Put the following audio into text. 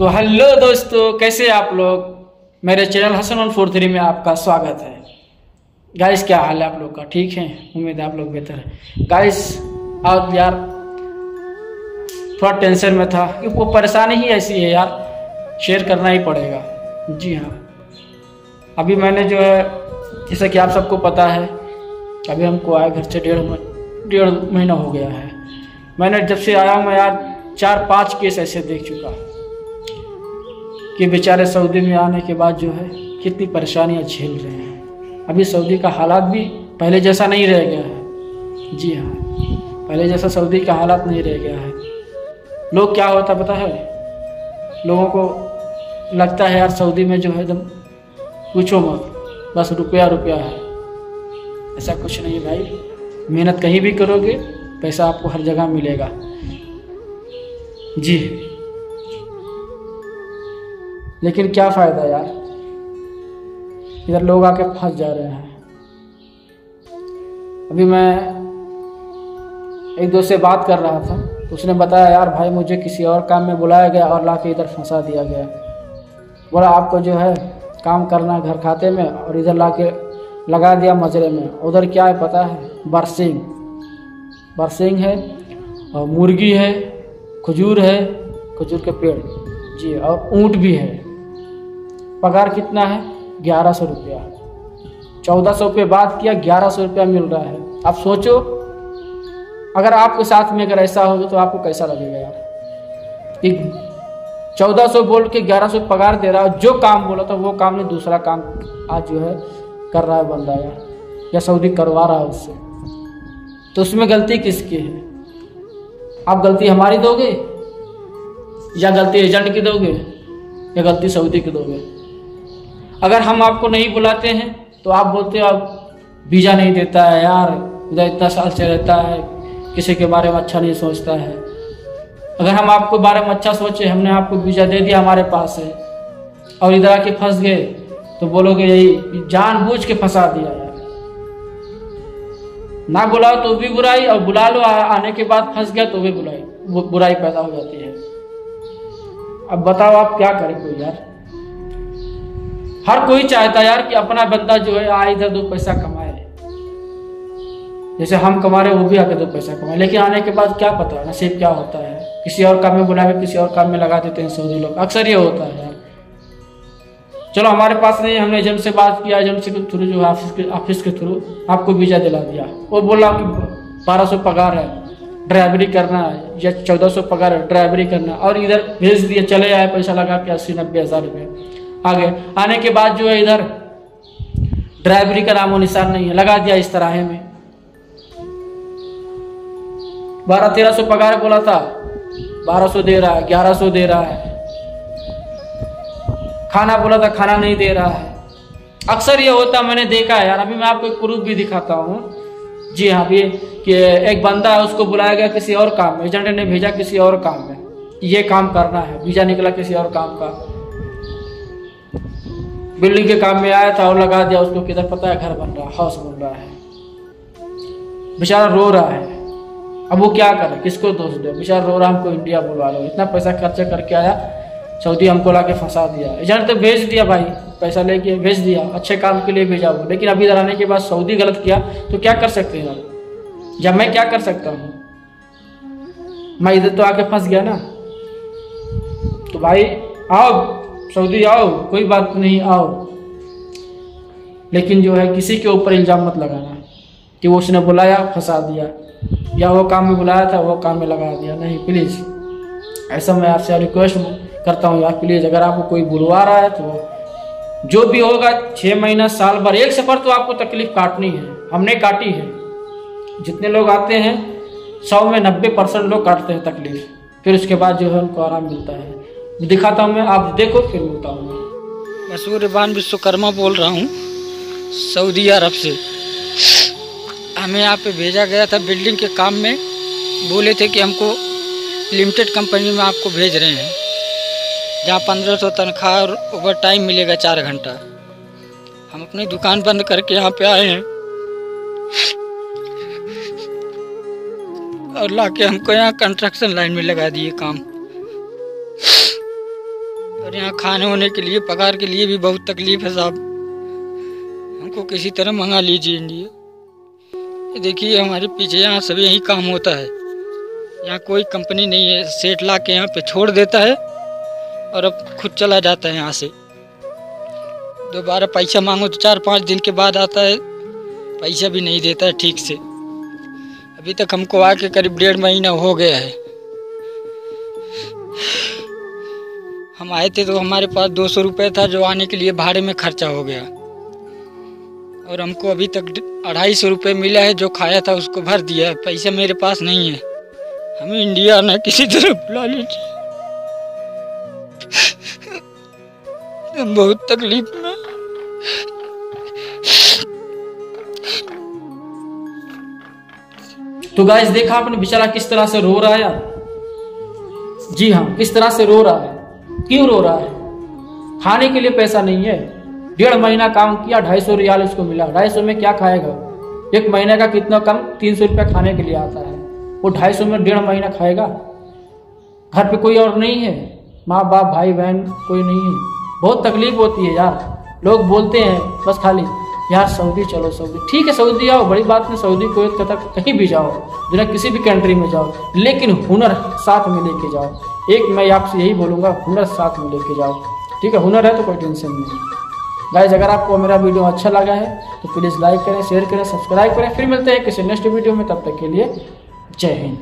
तो हेलो दोस्तों, कैसे आप लोग? मेरे channel Hasan one four three में आपका स्वागत है। गाइस क्या हाल है आप लोग का? ठीक है? उम्मीद है आप लोग बेहतर है। गाइस आज यार थोड़ा टेंशन में था, कि वो परेशानी ही ऐसी है यार शेयर करना ही पड़ेगा। जी हाँ। अभी मैंने जो है, जैसा कि आप सबको पता है, अभी हमको आए घर से डेढ़ डेढ़ महीना हो गया है। मैंने जब से आया हूँ, मैं यार चार पाँच केस ऐसे देख चुका कि बेचारे सऊदी में आने के बाद जो है कितनी परेशानियाँ झेल रहे हैं। अभी सऊदी का हालात भी पहले जैसा नहीं रह गया है। जी हाँ पहले जैसा सऊदी का हालात नहीं रह गया है। लोग क्या होता पता है? लोगों को लगता है यार सऊदी में जो है एकदम पूछो मत, बस रुपया रुपया है। ऐसा कुछ नहीं भाई। मेहनत कहीं भी करोगे, पैसा आपको हर जगह मिलेगा। जी। लेकिन क्या फ़ायदा यार? इधर लोग आके फंस जा रहे हैं। अभी मैं एक दो से बात कर रहा था। उसने बताया, यार भाई, मुझे किसी और काम में बुलाया गया और ला इधर फंसा दिया गया। बोला, आपको जो है काम करना घर खाते में और इधर ला के लगा दिया मजरे में। उधर क्या है पता है? बरसिंग। बरसिंग है, और मुर्गी है, खजूर है, खजूर के पेड़। जी, और ऊँट भी है। पगार कितना है? ग्यारह सौ रुपया। चौदह सौ पे बात किया, ग्यारह सौ रुपया मिल रहा है। आप सोचो, अगर आपके साथ में अगर ऐसा हो तो आपको कैसा लगेगा यार? कि चौदह सौ बोल के ग्यारह सौ पगार दे रहा है, जो काम बोला था, वो काम नहीं, दूसरा काम आज जो है कर रहा है बंदा यार। या सऊदी करवा रहा है उससे। तो उसमें गलती किसकी है? आप गलती हमारी दोगे? या गलती एजेंट की दोगे? या गलती सऊदी की दोगे? अगर हम आपको नहीं बुलाते हैं तो आप बोलते हो, आप वीज़ा नहीं देता है यार, उधर इतना साल से रहता है, किसी के बारे में अच्छा नहीं सोचता है। अगर हम आपको बारे में अच्छा सोचे, हमने आपको वीज़ा दे दिया हमारे पास है और इधर आके फंस गए तो बोलोगे, यही जानबूझ के फंसा दिया यार ना बुलाओ तो भी बुराई, और बुला लो आने के बाद फंस गया तो भी बुराई बुराई पैदा हो जाती है। अब बताओ आप क्या करें कोई यार? हर कोई चाहता यार कि अपना बंदा जो है, आए इधर दो पैसा कमाए। जैसे हम कमा रहे वो भी आके दो पैसा कमाए। लेकिन आने के बाद क्या पता, नसीब क्या होता है। किसी और काम में बुला के किसी और काम में लगा देते हैं सऊदी लोग। अक्सर ये होता है यार। चलो, हमारे पास नहीं हमने एजेंट से बात किया, एजेंट के थ्रू जो ऑफ़िस के ऑफ़िस के थ्रू आपको वीज़ा दिला दिया। वो बोला कि बारह सौ पगार है, ड्राइवरी करना है, या चौदह सौ पगार है, ड्राइवरी करना और इधर भेज दिया, चले आए पैसा लगा के अस्सी नब्बे हज़ार रुपये आगे। आने के बाद जो है इधर, ड्राइवरी का नामो निशान नहीं है। लगा दिया इस तरह में। बारह तेरह सौ पगार बोला था। बारह सौ दे रहा है, ग्यारह सौ दे रहा है। खाना बोला था, खाना नहीं दे रहा है। अक्सर ये होता मैंने देखा है यार, अभी मैं आपको एक प्रूफ भी दिखाता हूँ। जी हाँ अभी कि एक बंदा है, उसको बुलाया गया किसी और काम में, एजेंट ने भेजा किसी और काम में। ये काम करना है, वीज़ा निकला किसी और काम का। बिल्डिंग के काम में आया था, और लगा दिया, उसको किधर पता है, घर बन रहा है हाउस बन रहा है। बेचारा रो रहा है। अब वो क्या करे? किसको दोष दे? बेचारा रो रहा हमको इंडिया बुलवा लो इतना पैसा खर्चा करके आया सऊदी हमको ला के फंसा दिया। एजेंट तो भेज दिया भाई, पैसा लेके भेज दिया, अच्छे काम के लिए भेजा वो। लेकिन अभी इधर आने के बाद सऊदी गलत किया तो क्या कर सकते हैं आप? जब मैं क्या कर सकता हूँ? मैं इधर तो आके फंस गया ना। तो भाई, आओ। सऊदी आओ, कोई बात नहीं, आओ। लेकिन जो है, किसी के ऊपर इल्ज़ाम मत लगाना कि वो उसने बुलाया, फंसा दिया। या वो काम में बुलाया था, वो काम में लगा दिया। नहीं प्लीज़ ऐसा मैं आपसे रिक्वेस्ट करता हूँ, यार प्लीज़ अगर आपको कोई बुलवा रहा है तो जो भी होगा छः महीना, साल भर, एक सफ़र तो आपको तकलीफ़ काटनी है। हमने काटी है। जितने लोग आते हैं, सौ में नब्बे परसेंट लोग काटते हैं तकलीफ़। फिर उसके बाद जो है, उनको आराम मिलता है। दिखाता हूँ मैं, आप देखो, फिर मिलता हूँ मैं। सूर्यबान विश्वकर्मा बोल रहा हूँ, सऊदी अरब से। हमें यहाँ पे भेजा गया था बिल्डिंग के काम में। बोले थे कि हमको लिमिटेड कंपनी में आपको भेज रहे हैं। जहाँ पंद्रह सौ तनख्वाह और ओवर टाइम मिलेगा चार घंटा। हम अपनी दुकान बंद करके यहाँ पे आए हैं। और ला के हमको यहाँ कंस्ट्रक्शन लाइन में लगा दिए काम। और यहाँ खाने होने के लिए, पगार के लिए भी बहुत तकलीफ़ है साहब। हमको किसी तरह मंगा लीजिए इंडिया। देखिए, हमारे पीछे यहाँ सभी यही काम होता है। यहाँ कोई कंपनी नहीं है, सेठ ला के यहाँ पे छोड़ देता है और अब खुद चला जाता है यहाँ से। दोबारा पैसा मांगो तो चार पाँच दिन के बाद आता है, पैसा भी नहीं देता है ठीक से। अभी तक हमको आके करीब डेढ़ महीना हो गया है। हम आए थे तो हमारे पास दो सौ रुपये था जो आने के लिए भाड़े में खर्चा हो गया। और हमको अभी तक अढ़ाई सौ रुपये मिला है जो खाया था उसको भर दिया पैसा मेरे पास नहीं है। हमें इंडिया आना किसी तरह बुला लीजिए। हम बहुत तकलीफ़ में तो गाइस देखा आपने बेचारा किस तरह से रो रहा है जी हाँ किस तरह से रो रहा है? क्यों रो रहा है? खाने के लिए पैसा नहीं है। डेढ़ महीना काम किया, ढाई सौ रियाल उसको मिला। ढाई सौ में क्या खाएगा? एक महीने का कितना कम? तीन सौ रुपया खाने के लिए आता है। वो ढाई सौ में डेढ़ महीना खाएगा? घर पे कोई और नहीं है? माँ बाप, भाई बहन, कोई नहीं है। बहुत तकलीफ़ होती है यार। लोग बोलते हैं, बस खाली, यार सऊदी चलो, सऊदी। ठीक है, सऊदी आओ, बड़ी बात नहीं, सऊदी कुवैत कतर कहीं भी जाओ दुनिया किसी भी कंट्री में जाओ, लेकिन हुनर साथ में लेके जाओ। एक मैं आपसे यही बोलूँगा, हुनर साथ में लेके जाओ। ठीक है, हुनर है तो कोई टेंशन नहीं। गाइज़ अगर आपको मेरा वीडियो अच्छा लगा है तो प्लीज़ लाइक करें शेयर करें सब्सक्राइब करें। फिर मिलते हैं किसी नेक्स्ट वीडियो में, तब तक के लिए जय हिंद।